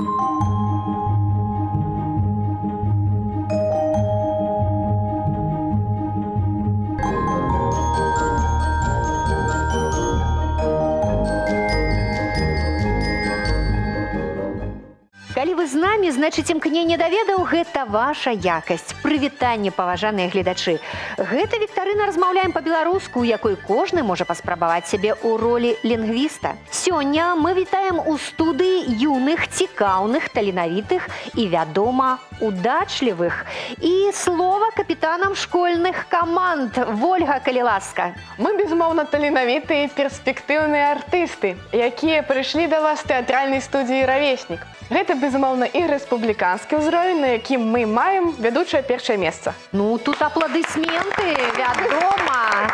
Калі значыць імкненне даведаў гэта ваша якасць. Прывітанне паважаныя гледачы. Гэта віктарына размаўляем па-беларуску, якой кожны можа паспрабаваць сябе ў ролі лінгвіста. Сёння мы вітаем у студыі юных, цікаўных, таленавітых і вядома удачлівых. І слова капітанам школьных каманд Вольга калі ласка. Мы, безумоўна, таленавітыя перспектыўныя артысты, якія прыйшлі да вас тэатральнай студіі равеснік. Гэта, безумоўна, і рэспубліканскі ўзровень, на якім мы маем вядучае першае месца. Ну тут апладысменты, вядома.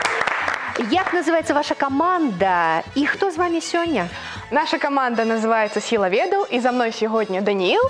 Як называецца ваша каманда і хто з вами сёння? Наша каманда называецца сіла ведаў і за мной сягоння Даніл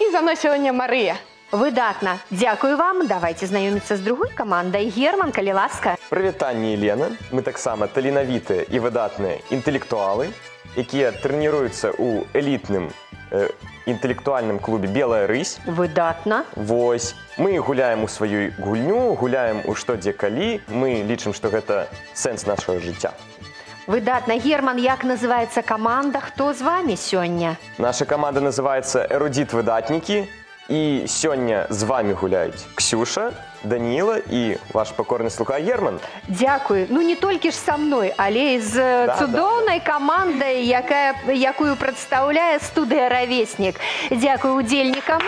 і за мной сёння Марыя. Выдатна. Дзякую вам. Давайте знаёміцца з другой камандай. Герман, калі ласка. Прывітанне Елена. Мы таксама таленавітыя і выдатныя інтэлектуалы, якія трэніруюцца ў элітным э, інтэлектуальным клубе белая рысь. Выдатна. Вось мы гуляем у сваю гульню, гуляем у што дзе калі. Мы лічым, што гэта сэнс нашага жыцця. Выдатна. Герман, як называецца каманда, хто з вами сёння? Наша каманда называецца эрудзіт выдатнікі і сёння з вами гуляюць Ксюша, Даніла і ваш пакорны слуха Герман. Дзякую. Ну не толькі ж са мной, але і з Да, цудоўнай камандай, якая, якую прадстаўляе студыя равеснік. Дзякую удзельнікам.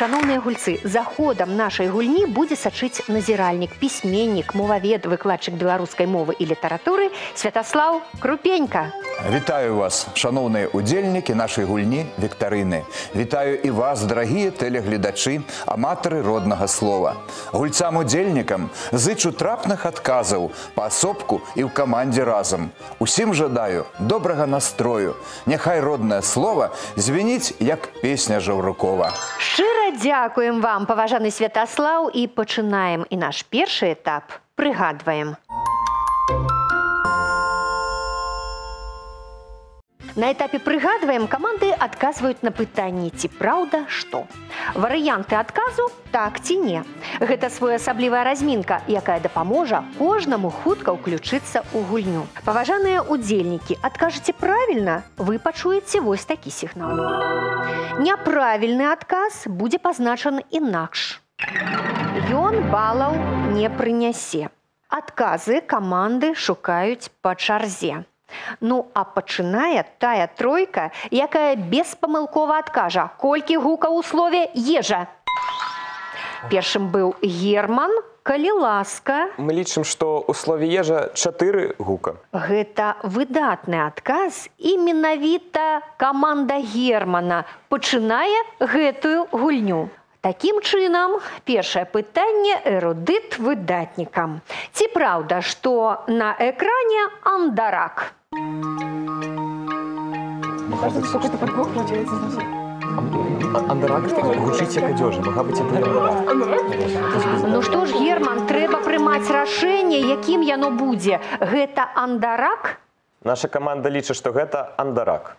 Шаноўныя гульцы, за ходам нашай гульні будзе сачыць назіральнік, пісьменнік, мовавед, выкладчык беларускай мовы і літаратуры Святаслаў Крупенька. Вітаю вас, шаноўныя удзельнікі нашай гульні віктарыны. Вітаю і вас, дарагія тэлегледачы, аматары роднага слова. Гульцам удзельнікам зычу трапных адказаў паасобку і ў камандзе разам. Усім жадаю добрага настрою. Няхай роднае слово звініць як песня жаўрукова. Шчыра дзякуем вам, паважаны Святаслаў і пачынаем і наш першы этап прыгадваем. На этапе прыгадваем каманды адказваюць на пытанні ці праўда што. Варыянты адказу так ці не. Гэта своеасаблівая размінка, якая дапаможа кожнаму хутка ўключыцца ў гульню. Паважаныя удзельнікі, адкажыце правільна, вы пачуеце вось такі сігнал. Няправільны адказ будзе пазначаны інакш. Ён балаў не прынясе. Адказы каманды шукаюць па чарзе. Ну, а пачынае тая тройка, якая беспамылкова адкажа, колькі гукаў у слове ежа. Першым быў Герман, калі ласка. Мы лічым, што ў слове ежа чатыры гука. Гэта выдатны адказ і менавіта каманда Германа пачынае гэтую гульню. Такім чынам, першае пытанне эрудыт выдатнікам. Ці праўда, што на экране андарак? Какой-то подвох получается. Андарак гучыць як адзежа, мага быць Ну што ж, Герман, трэба прымаць рашэнне, якім яно будзе. Гэта андарак? Наша каманда лічыць, што гэта андарак.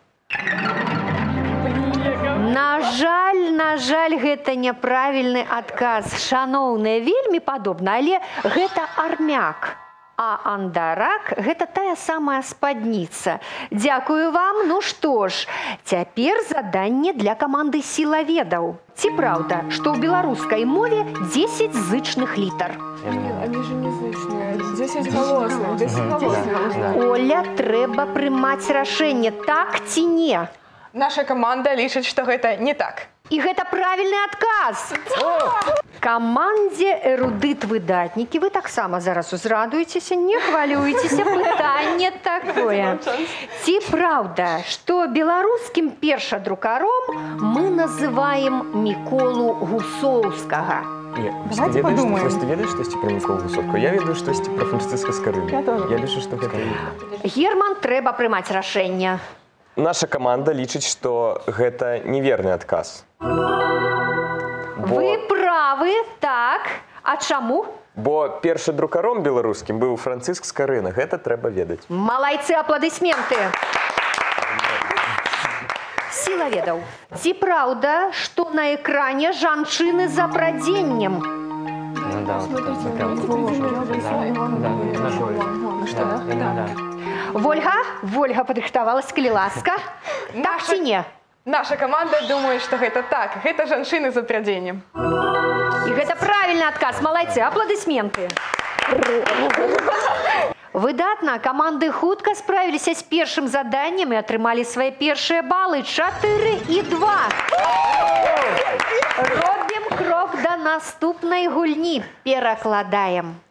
На жаль, на жаль, гэта няправільны адказ. Шаноўныя вельмі падобна, але гэта армяк. А андарак гэта тая самая спадніца. Дзякую вам. Ну што ж, цяпер заданне для каманды сілаведаў. Ці праўда, што ў беларускай мове 10 зычных літар. Они же незвычные. 10 голосных. 10 голосных. Оля, трэба прымаць рашэнне так ці не. Наша каманда лічыць, што гэта не так. І гэта правільны адказ. Камандзе эрудыт выдатнікі вы таксама зараз узрадуецеся, не хвалюецеся пытанне такое. Ці праўда, што беларускім першадрукаром мы называем міколу гусоўскага. Давайте подумаем. Ты ведаеш штосьці пра Міколу Высоцкую? Я ведаю штосьці пра Францыска Скарыну. Я тоже. Я лічу, што гэта. Герман трэба прымаць рашэнне. Наша каманда лічыць, што гэта неверны адказ. Вы правы, так. А чаму? Бо першы друкаром беларускім быў Францыск Скарына. Гэта трэба ведаць. Малайцы апладысменты. сілаведаў. Ці праўда, што на экране жанчыны за прадзеннем? Ну да, вот Да, да. Вольга, Вольга падрыхтавалась, калі ласка. Так ці не? Наша каманда думае, што гэта так. Гэта жанчыны з апрядзеннем. І гэта правільны адказ. Малайцы, апладысменты. Выдатна каманды хутка справіліся з першым заданнем і атрымалі свае першыя балы 4 і 2. Робім крок да наступнай гульні. Перакладаем.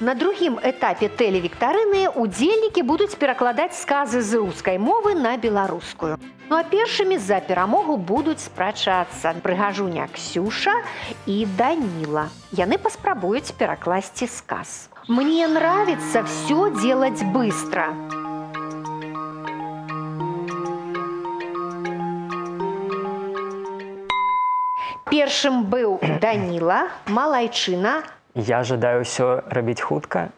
На другім этапе тэлевіктарыны удзельнікі будуць перакладаць сказы з рускай мовы на беларускую. Ну а першымі за перамогу будуць спрачацца прыгажуня Ксюша і Даніла. Яны паспрабуюць перакласці сказ. Мне нравится все делать быстро. Першым быў Даніла, малайчына, Я ожидаю все робить хутка.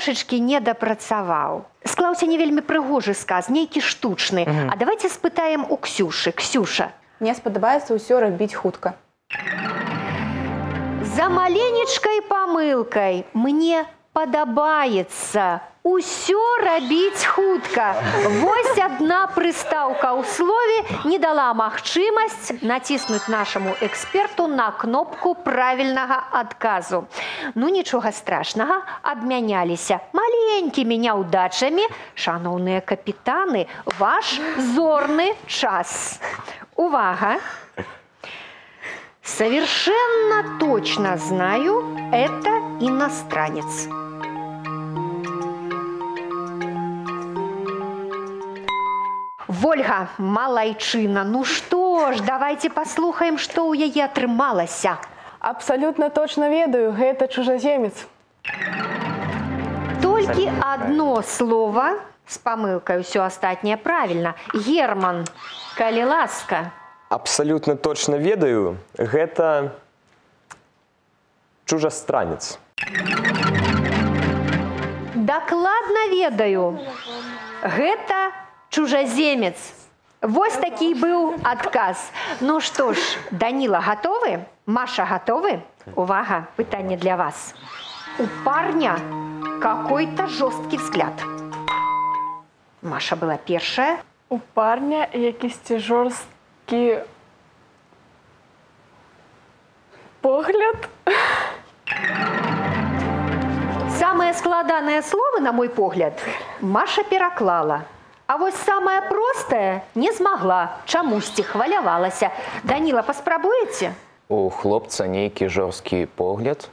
трошачки не дапрацаваў. Склаўся не вельмі прыгожы сказ, нейкі штучны. А давайте спытаем у Ксюшы, Ксюша. Мне спадабаецца ўсё рабіць хутка. За маленечкай памылкай мне падабаецца усё рабіць хутка. Вось адна прыстаўка ў слове не дала магчымасць націснуць нашаму эксперту на кнопку правільнага адказу. Ну нічога страшнага, абмяняліся маленькімі няўдачамі, шаноўныя капітаны, ваш зорны час. Увага! Совершенно точно знаю, это иностранец. Вольга, малайчына, ну что ж, давайте послухаем, что у яе атрымалася. Абсалютна точна ведаю, гэта чужаземец. Толькі одно слово с памылкой, все астатняе правильно. Герман, калі ласка. Абсалютна точна ведаю, гэта чужастранец. Дакладна ведаю. Гэта чужаземец. Вось такі быў адказ. Ну што ж, Даніла гатовы? Маша гатовы? Увага, пытанне для вас. У парня какой-то жорсткі взгляд. Маша была першая. У парня якісьці жорсткі погляд. Самыя складаныя словы, на мой погляд, Маша пераклала. А вось самае простае не змагла, чамусьці хвалявалася. Даніла, паспрабуеце? У хлопца нейкі жорсткі погляд.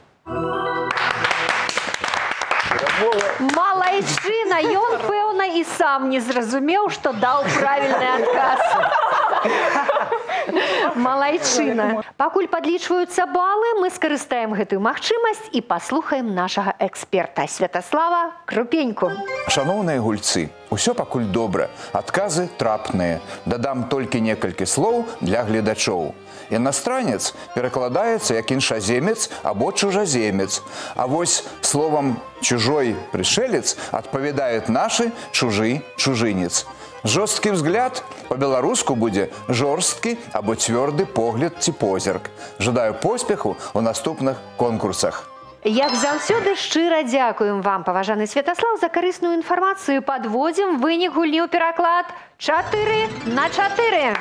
Малайчына, ён пэўна і сам не зразумеў, што даў правільны адказ. Малайчына. Пакуль падлічваюцца балы, мы скарыстаем гэтую магчымасць і паслухаем нашага эксперта Святаслава Крупеньку. Шаноўныя гульцы, усё пакуль добра, адказы трапныя. Дадам толькі некалькі слоў для гледачоў. Іностранец перакладаецца як іншаземец або чужаземец. А вось словам чужой прышэлец адпавядаюць нашы чужы чужынец. Жорсткі взгляд по-беларуску будзе жорсткі або цвёрды погляд ці позірк. Жадаю поспеху ў наступных конкурсах. Як заўсёды шчыра дзякуем вам, паважаны Святаслав, за карысную інфармацыю падводзім вынік гульні ў пераклад 4 на 4.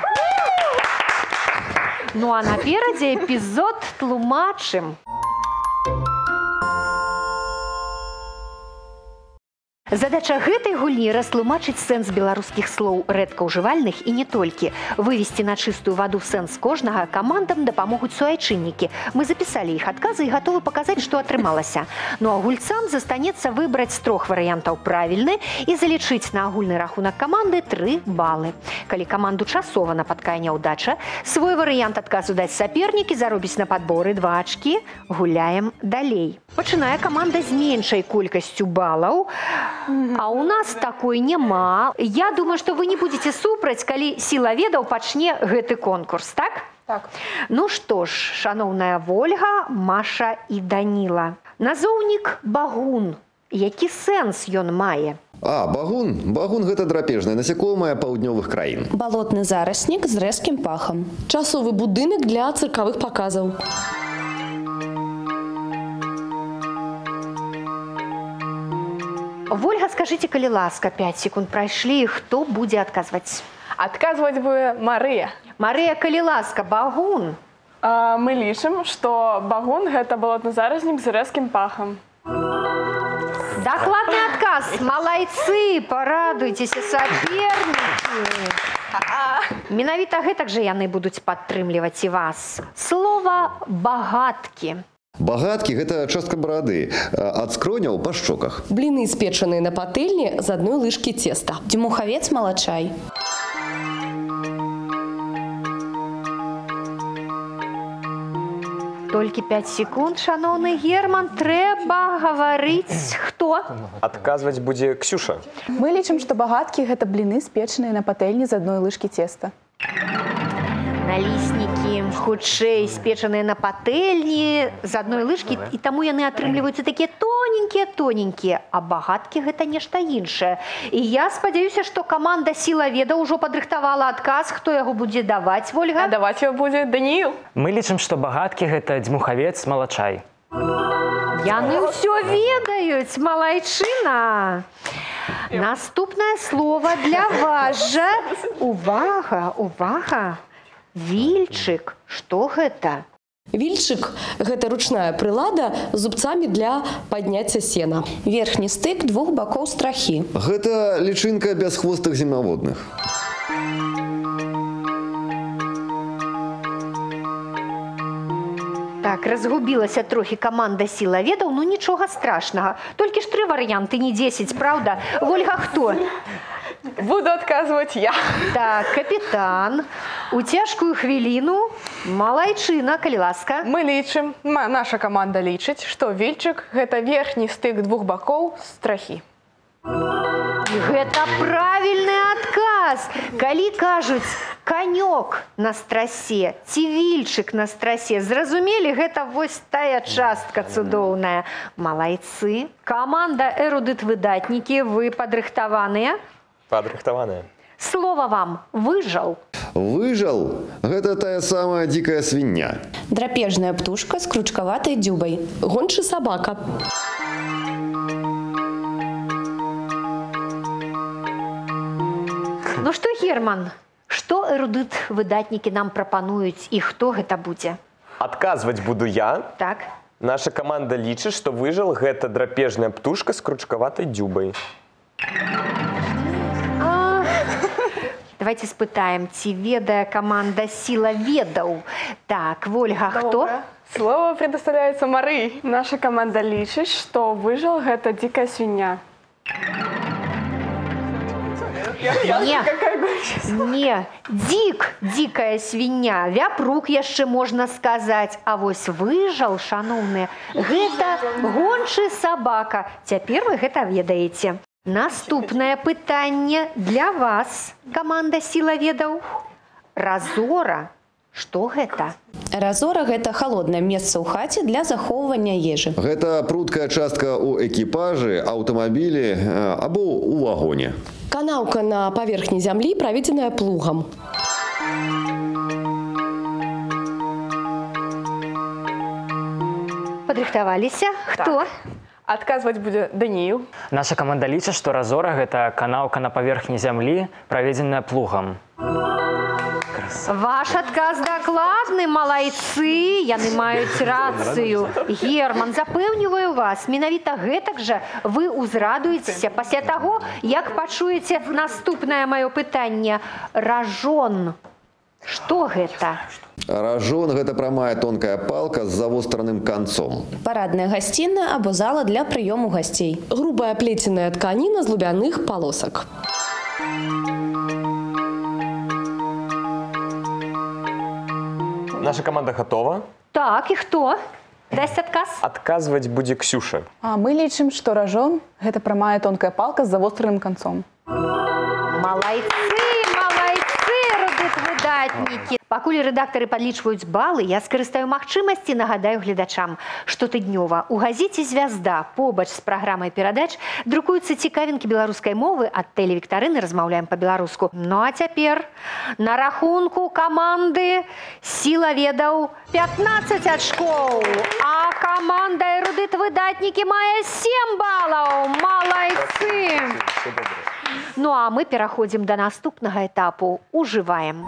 Ну а наперадзе эпізод тлумачым. Задача гэтай гульні растлумачыць сэнс беларускіх слоў рэдка ўжывальных і не толькі. Вывесці на чыстую ваду сэнс кожнага камандам дапамогуць суайчыннікі. Мы запісалі іх адказы і гатовы паказаць, што атрымалася. Ну а гульцам застанецца выбраць з трох варыянтаў правільны і залічыць на агульны рахунак каманды тры балы. Калі каманду часова напаткае няўдача, свой варыянт адказу даць сапернікі заробіць на падборы два ачкі, гуляем далей. Пачынае каманда з меншай колькасцю балаў, А у нас такой няма. Я думаю, што вы не будзеце супраць, калі сілаведаў пачне гэты конкурс, так? Так. Ну што ж, шаноўная Вольга, Маша і Даніла. Назоўнік багун. Які сэнс ён мае? А багун багун гэта драпежнае насякомае паўднёвых краін. Балотны зараснік з рэзкім пахам. Часовы будынак для цыркавых паказаў. Скажите, калі ласка, 5 секунд прайшлі, хто будзе адказваць? Адказваць бы Марыя. Марыя, калі ласка, багун. А, мы лічым, што багун гэта балотны заразнік з рэзкім пахам. Дакладны адказ. Малайцы, парадуйцеся, сапернікі. Менавіта гэтак жа яны будуць падтрымліваць і вас. Слова багаткі. Багаткі гэта частка барады, ад скроняў па шчоках. Бліны спечаныя на патэльні з адной лыжкі цеста. Дзюмухавец малачай. Толькі 5 секунд, шаноўны Герман, трэба гаварыць, хто? Адказваць будзе Ксюша. Мы лічым, што багаткі гэта бліны спечаныя на патэльні з адной лыжкі цеста. Наліснікі хутчэй спечаныя на патэльні з адной лыжкі і таму яны атрымліваюцца такія тоненькія тоненькія, а багаткі гэта нешта іншае. І я спадзяюся, што каманда сіла веда ўжо падрыхтавала адказ, хто яго будзе даваць А Вольга. даваць яго будзе Даніил. Мы лічым, што багаткі гэта дзьмухавец малачай. Яны ўсё ведаюць, малайчына. Наступнае слово для вас жа. Увага, увага. Вільчык, што гэта? Вільчык гэта ручная прылада з зубцамі для падняцця сена. Верхні стык двух бакоў страхі. Гэта лічынка бясхвостых земнаводных. Так, разгубілася трохі каманда сілаведаў, ну нічога страшнага. Толькі ж тры варыянты, не 10, праўда. Вольга хто? Буду адказваць я. Так, капітан. У цяжкую хвіліну малайчына, калі ласка. Мы лічым, ма- наша каманда лічыць, што вільчык гэта верхні стык двух бакоў страхі. І гэта правільны адказ. Калі кажуць канёк на страсе ці вільчык на страсе, зразумелі, гэта вось тая частка цудоўная. Малайцы. Каманда эрудыт выдатнікі, вы падрыхтаваныя. Падрыхтаваная. Слова вам выжаў. Выжал гэта тая самая дзікая свіння. Драпежная птушка з кручкаватай дзюбай. Гончы сабака. Ну што, Герман, што эрудыт выдатнікі нам прапануюць і хто гэта будзе? Адказваць буду я. Так. Наша каманда лічыць, што выжыл гэта драпежная птушка з кручкаватай дзюбай. А, Давайте спытаем, ці ведае каманда сіла ведаў. Так, Вольга, хто? Добра. Слово предоставляецца Марыі. Наша каманда лічыць, што выжыл гэта дзікая свіння. Не, не, дзік, дзікая свіння, вяпрук яшчэ можна сказаць, А вось выжал, шаноўныя, гэта гончы сабака. Цяпер вы гэта ведаеце. Наступнае пытанне для вас, каманда сіла ведаў. Разора, што гэта? Разора гэта халоднае месца ў хаце для захоўвання ежы. Гэта пруткая частка ў экіпажы, аўтамабілі э, або ў вагоне. Канаўка на паверхні зямлі праведзеная плугам. Падрыхтаваліся? Хто? Адказваць будзе Даніил. Наша каманда лічыць, што разора гэта канаўка на паверхні зямлі, праведзеная плугам. Ваш адказ дакладны, малайцы, яны маюць рацыю. Герман, запэўніваю вас, менавіта гэтак жа вы ўзрадуецеся пасля таго, як пачуеце наступнае маё пытанне. Ражон. Што гэта? Ражон гэта прамая тонкая палка з завостраным канцом. Парадная гасціна або зала для прыёму гасцей. Грубая плеценая тканіна з лубяных палосак. Наша каманда гатова. Так, і хто? Дасць адказ? Адказваць будзе Ксюша. А мы лічым, што ражон гэта прамая тонкая палка з завостраным канцом. Малайцы, малайцы, рудыт Выдатнікі. Пакуль рэдактары падлічваюць балы, я скарыстаю магчымасці, нагадаю гледачам. Штотыднёва у газеце звязда побач з праграмай перадач друкуюцца цікавінкі беларускай мовы ад тэлевіктарыны размаўляем па-беларуску. Ну а цяпер на рахунку каманды сіла ведаў 15 ачкоў, а каманда эрудыт выдатнікі мае 7 балаў. Малайцы! Ну а мы пераходзім да наступнага этапу ужываем.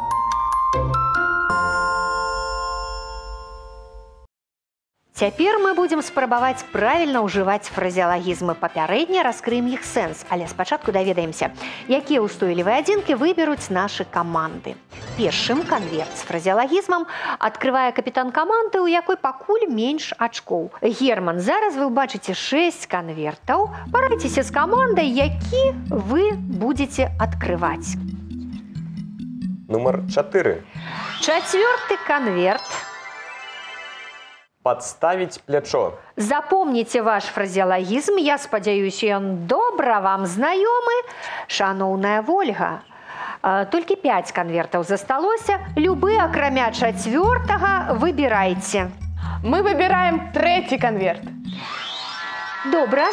Цяпер мы будзем спрабаваць правільна ўжываць фразеалагізмы папярэдне раскрыем іх сэнс, але спачатку даведаемся, якія ўстойлівыя адзінкі выберуць нашы каманды. Першым канверт з фразеалагізмам адкрывае капітан каманды, у якой пакуль менш ачкоў. Герман, зараз вы ўбачыце 6 канвертаў. Парайцеся з камандай, які вы будзеце адкрываць. Нумар 4. Чацвёрты канверт Подставить плячо. Запомніце ваш фразеалагізм, я спадзяюся, ён добра вам знаёмы, шаноўная Вольга. А, Толькі 5 канвертаў засталося, любы акрамя чацвёртага выбірайце. Мы выбираем третий конверт. Добра,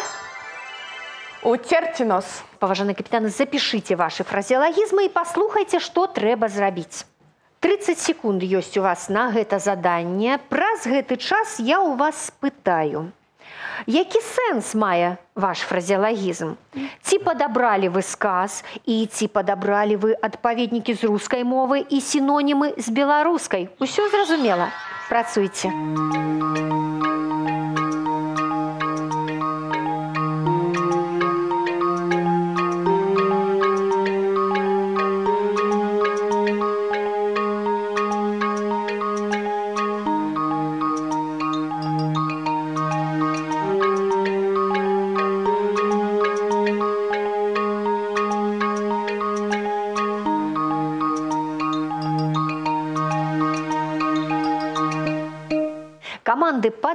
Утерти нос. паважаны капітаны, запішыце вашы фразеалагізмы і паслухайце, што трэба зрабіць. 30 секунд ёсць у вас на гэта заданне. Праз гэты час я ў вас спытаю. Які сэнс мае ваш фразеалагізм? Ці падабралі вы сказ і ці падабралі вы адпаведнікі з рускай мовы і сінонімы з беларускай? Усё зразумела. Працуйце.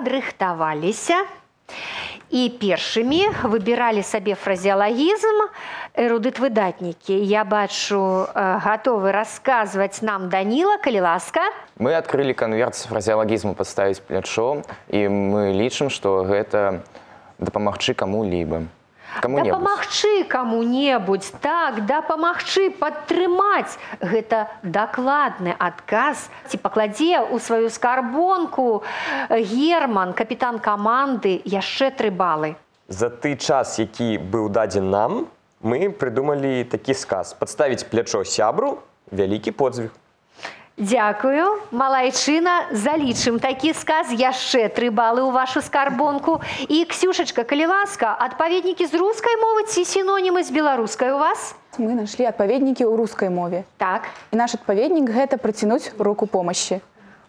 Падрыхтаваліся і першымі выбіралі сабе фразеалагізм эрудыт выдатнікі. Я бачу, э, гатовы расказваць нам Даніла, калі ласка. Мы адкрылі канверт з фразеалагізму падставіць плячо і мы лічым, што гэта дапамагчы каму-лібы. Каму-небудзь. Дапамагчы каму-небудзь, так, дапамагчы падтрымаць. Гэта дакладны адказ ці пакладзе ў сваю скарбонку Герман, капітан каманды, яшчэ тры балы. За той час, які быў дадзен нам, мы прыдумалі такі сказ. Падставіць плячо сябру вялікі подзвіг. Дзякую, малайчына, залічым такі сказ яшчэ тры балы ў вашу скарбонку. І ксюшачка, калі ласка, адпаведнікі з рускай мовы ці сінонімы з беларускай у вас? Мы нашли адпаведнікі ў рускай мове. Так, І наш адпаведнік гэта працянуць руку помощи.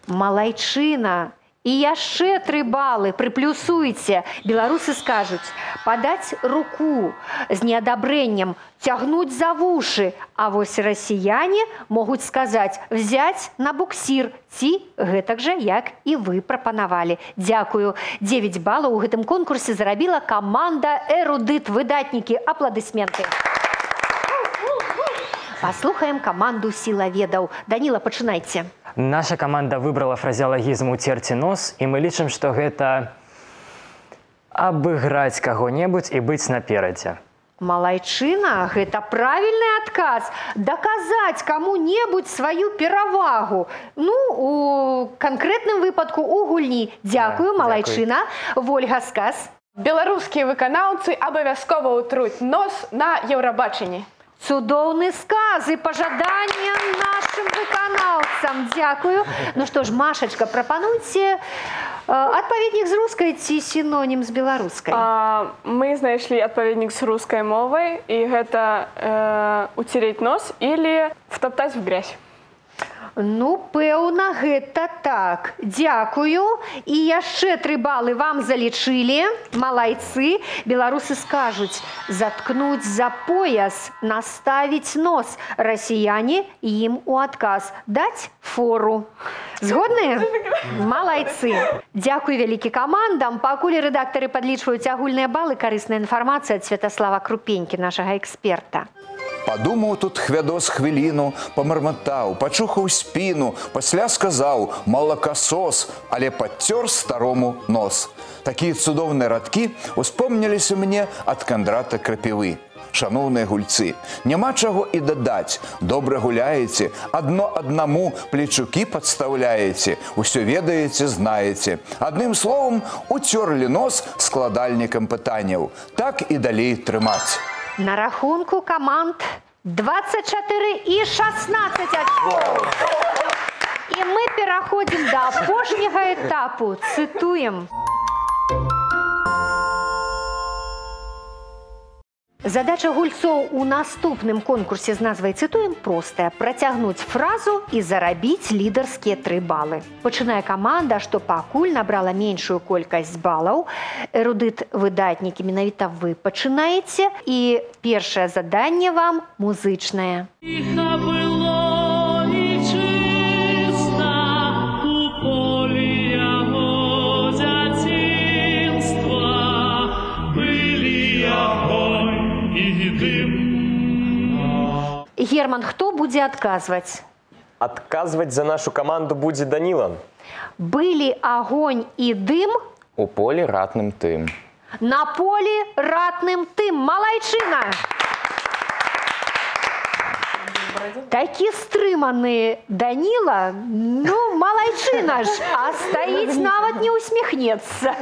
малайчына. І яшчэ тры балы прыплюсуйце. Беларусы скажуць: падаць руку з неадабрэннем, цягнуць за вушы, А вось расіяне могуць сказаць: взять на буксір ці гэтак жа, як і вы прапанавалі. Дзякую. 9 балаў у гэтым конкурсе зарабіла каманда эрудыт выдатнікі апладысменты. Паслухаем каманду сілаведаў. Даніла, пачынайце. Наша каманда выбрала фразеалагізм уцерці нос, і мы лічым, што гэта абыграць каго-небудзь і быць наперадзе. Малайчына гэта правільны адказ даказаць каму-небудзь сваю перавагу. Ну у канкрэтным выпадку у гульні. Дзякую, Да, малайчына, Вольга сказ. Беларускія выканаўцы абавязкова ўтруць нос на еўрабачанні. Цудоўны сказ і пажаданне нашым выканаўцам. Дзякую. Ну што ж, Машачка, прапануйце э, адпаведнік з рускай ці сінонім з беларускай. А, мы знайшлі адпаведнік з рускай мовай і гэта э, уцерець нос или втоптаць в грязь. Ну, пэўна, гэта так. Дзякую. І яшчэ тры балы вам залічылі. Малайцы, беларусы скажуць: заткнуць за пояс, наставіць нос. Расіяне ім у адказ даць фору. Згодныя? Малайцы. Дзякуй вялікі камандам. Пакуль рэдактары падлічваюць агульныя балы, карысная інфармацыя ад Святаслава Крупенькі, нашага эксперта. Падумаў тут хвядос хвіліну, памарматаў, пачухаў спіну, пасля сказаў: малакасос, але падцёр старому нос. Такія цудоўныя радкі успомніліся мне ад кандрата крапівы. Шаноўныя гульцы, няма чаго і дадаць. Добра гуляеце, адно аднаму плечукі падстаўляеце, усё ведаеце, знаеце. Адным словам, уцёрлі нос складальнікам пытанняў. Так і далей трымаць. На рахунку команд 24 і 16 очков. І ми переходимо до апошнього етапу. Цитуємо. Задача гульцоў у наступным конкурсе з назвай цытуем простая працягнуць фразу і зарабіць лідарскія тры балы. Пачынае каманда, што пакуль набрала меншую колькасць балаў. Эрудыт выдатнікі менавіта вы пачынаеце і першае заданне вам музычнае. Герман, хто будзе адказваць? Адказваць за нашу каманду будзе Даніла. Былі агонь і дым У полі ратным тым. на полі ратным тым малайчына. Такі стрыманы Даніла, ну малайчына ж, а стаіць нават не усміхнецца.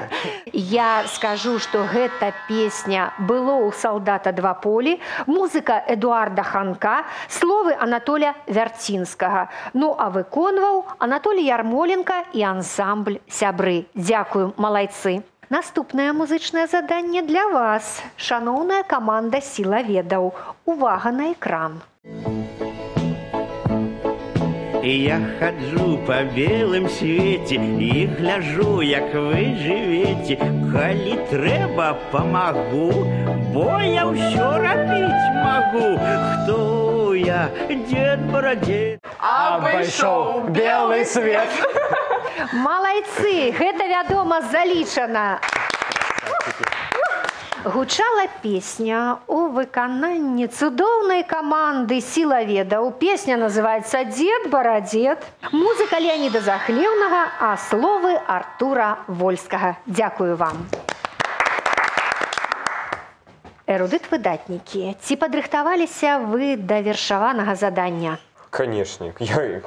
Я скажу, што гэта песня было ў салдата два полі, музыка Эдуарда Ханка, словы Анатоля Вярцінскага. Ну а выконваў Анатолій Ярмоленко і ансамбль сябры. Дзякую, малайцы. Наступнае музычнае заданне для вас. Шаноўная каманда сілаведаў. Увага на экран. И я ходжу по белым свете и гляжу, як вы живете. Коли трэба, помогу, бо я ўсё рабіць могу. Кто я, дед Бородет? Обошел белый свет. Малайцы, гэта вядома залічана. Гучала песня у выкананні цудоўнай каманды сілаведаў. Песня называецца дзед барадзед. Музыка Леаніда Захлеўнага, а словы Артура Вольскага. Дзякую вам. Эрудыт выдатнікі, ці падрыхтаваліся вы да вершаванага задання? Канешне, я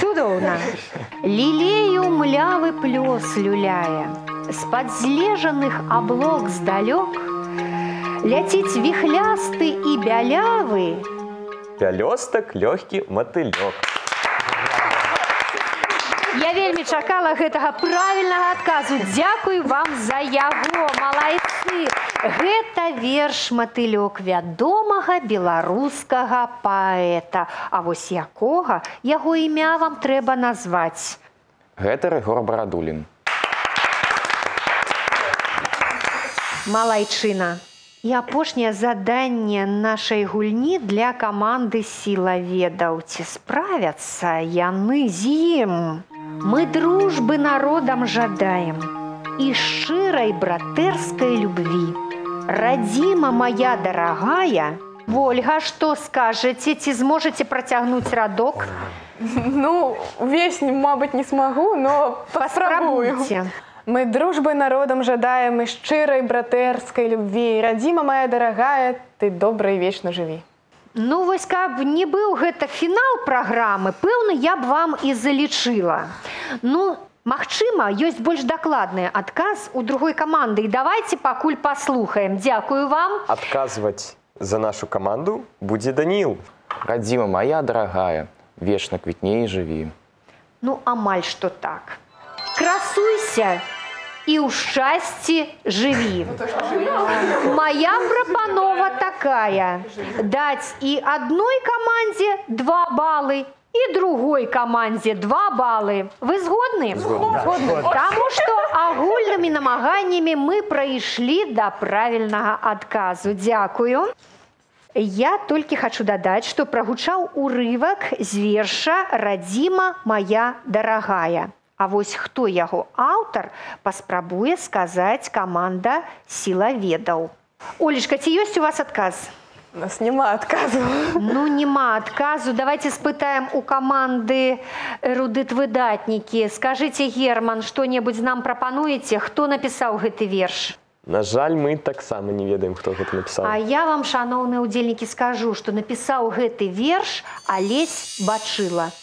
Цудоўна. Лілею млявы плёс люляе. З-пад злежаных аблок здалёк ляціць віхлясты і бялявы. пялёстак лёгкі матылёк. Я вельмі чакала гэтага правільнага адказу. Дзякуй вам за яго, малайцы. Гэта верш матылёк вядомага беларускага паэта. А вось якога яго імя вам трэба назваць. Гэта Рыгор Барадулін. Малайчына. І апошняе заданне нашай гульні для каманды сілаведаў. Ці справяцца яны з ім. Мы дружбы народам жадаем і шчырай братэрскай любві. Радзіма моя дарагая, Вольга, што скажаце, ці зможаце працягнуць радок? Ну, увесь, мабыць, не смогу, но паспрабую. Мы дружбы народам жадаем і шчырай братэрскай любві. Радзіма моя дарагая, ты добра і вечна жыві. Ну вось каб не быў гэта фінал праграмы, пэўна, я б вам і залічыла. Ну, Магчыма, ёсць больш дакладны адказ у другой каманды і давайте пакуль паслухаем. Дзякую вам. Адказваць за нашу каманду будзе Даніл. Радзіма моя дарагая, вечна квітней жыві. Ну амаль што так. Красуйся і ў шчасці жыві. Мая прапанова такая: даць і адной камандзе два балы і другой камандзе два балы. Вы згодны? Таму што агульнымі намаганнямі мы прайшлі да правільнага адказу. Дзякую. Я толькі хачу дадаць, што прагучаў урывак з верша радзіма моя дарагая. А вось хто яго аўтар паспрабуе сказаць каманда сілаведаў. Олечка, ці ёсць у вас адказ? У нас няма адказу. Ну, нема адказу. Давайте спытаем у каманды эрудыт-выдатнікі. Скажыце, Герман, што-небудзь нам прапануеце, хто напісаў гэты верш? На жаль, мы таксама не ведаем, хто гэта напісаў. А я вам, шаноўныя ўдзельнікі, скажу, што напісаў гэты верш Алесь Бачыла.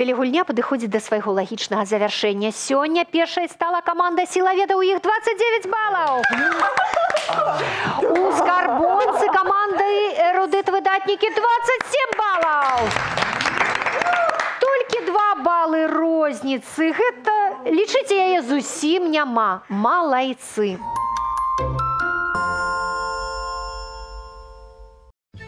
Тэлегульня падыходзіць да свайго лагічнага завяршэння. Сёння першай стала каманда сілаведа ў іх 29 балаў. У скарбонцы каманды эрудыт-выдатнікі 27 балаў. Толькі два балы розніцы. Гэта, лічыце яе зусім няма. Малайцы.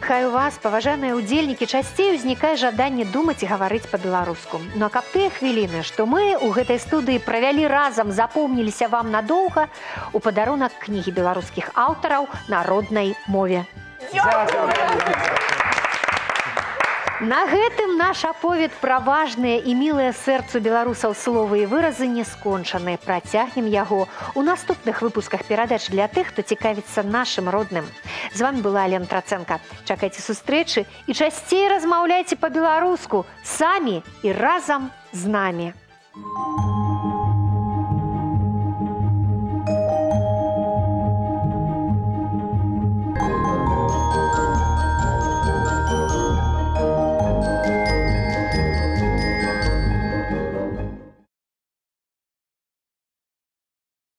Хай у вас, паважаныя ўдзельнікі, часцей узнікае жаданне думаць і гаварыць па-беларуску. Ну а каб тыя хвіліны, што мы ў гэтай студыі правялі разам, запомніліся вам надоўга у падарунак кнігі беларускіх аўтараў на роднай мове. На гэтым наш аповед пра важныя і мілыя сэрцу беларусаў словы і выразы не скончаны. Працягнем яго у наступных выпусках перадач для тых, хто цікавіцца нашым родным. З вами была Алена Трацэнка. Чакайце сустрэчы і часцей размаўляйце па-беларуску самі і разам з намі. Thank you.